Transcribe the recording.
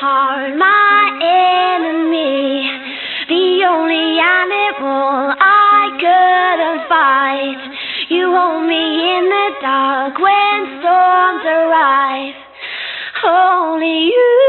heart my enemy, the only animal I couldn't fight. You hold me in the dark when storms arrive. Only you.